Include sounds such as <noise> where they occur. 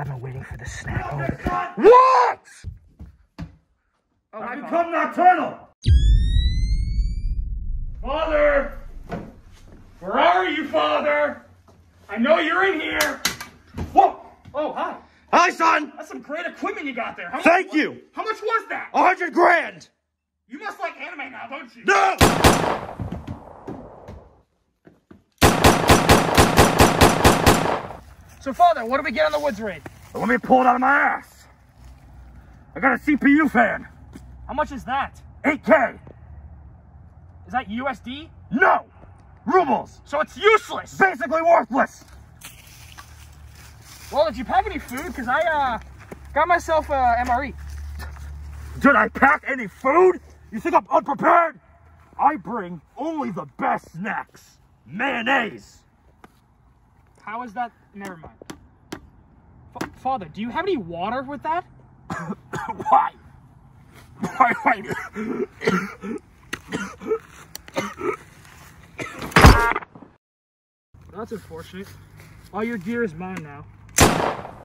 I've been waiting for this snack. all day. What? Oh, I've hi, become nocturnal. Father, where are you, Father? I know you're in here. Whoa! Oh, hi. Hi, son. That's some great equipment you got there. How much, Thank you. How much was that? A hundred grand. You must like anime now, don't you? No. So, Father, what do we get on the woods raid? Let me pull it out of my ass. I got a CPU fan. How much is that? 8K. Is that USD? No. Rubles. So it's useless. Basically worthless. Well, did you pack any food? Because I uh, got myself a MRE. Did I pack any food? You think I'm unprepared? I bring only the best snacks. Mayonnaise. How is that? Never mind. Fa- Father, do you have any water with that? <coughs> Why? Why? Why? That's unfortunate. All your gear is mine now.